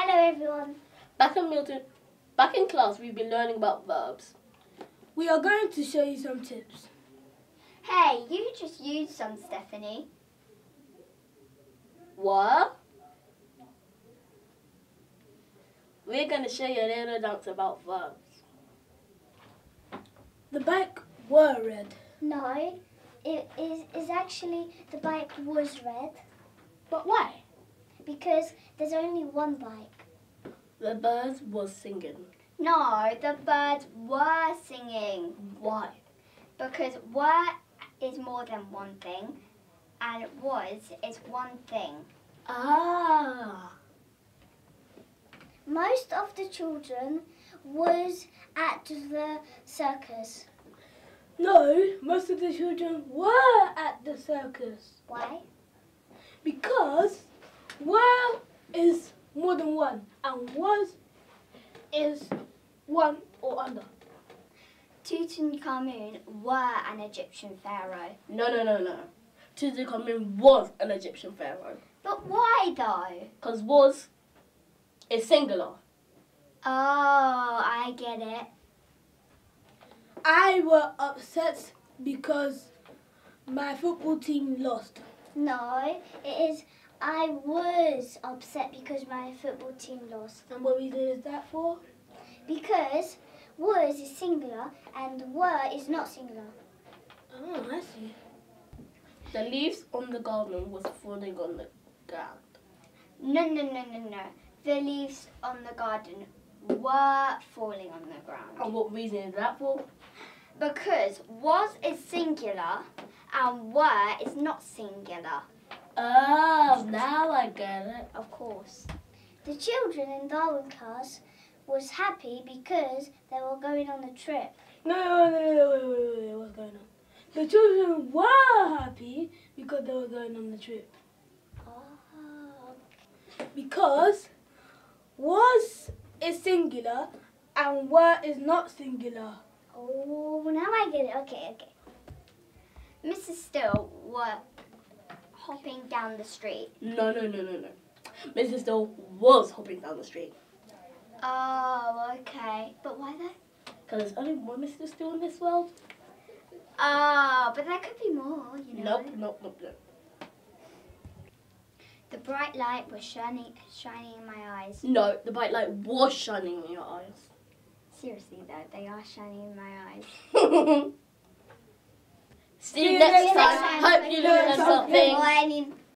Hello everyone. Back in Milton, back in class, we've been learning about verbs. We are going to show you some tips. Hey, you just used some, Stephanie. What? We're gonna show you a little dance about verbs. The bike were red. No, it is, is actually the bike was red But why? Because there's only one bike. The birds was singing. No, the birds were singing Why? because were is more than one thing and was is one thing. Ah. Most of the children was at the circus. No, most of the children were at the circus Why? because were is more than one and was is one or under. Tutankhamun were an Egyptian pharaoh. No, no, no, no. Tutankhamun was an Egyptian pharaoh. But why though? Because was is singular. Oh, I get it. I were upset because my football team lost. No, it is. I was upset because my football team lost. And what reason is that for? Because was is singular and were is not singular. Oh, I see. The leaves on the garden was falling on the ground. No, no, no, no, no. The leaves on the garden were falling on the ground. And what reason is that for? Because was is singular and were is not singular. Oh, now I get it. Of course. The children in Darwin class was happy because they were going on a trip. No, no, no, no, wait, wait, wait, what's going on? The children were happy because they were going on the trip. Oh. Because was is singular and were is not singular. Oh, now I get it. Okay, okay. Mrs. Still were hopping down the street. No, no, no, no, no. Mrs. Still was hopping down the street. Oh, okay. But why though? Because there's only one Mr. Still in this world. Oh, but there could be more, you know. Nope, nope, nope, nope. The bright light was shining, shining in my eyes. No, the bright light was shining in your eyes. Seriously though, they are shining in my eyes. See you next time. Hope you learned something.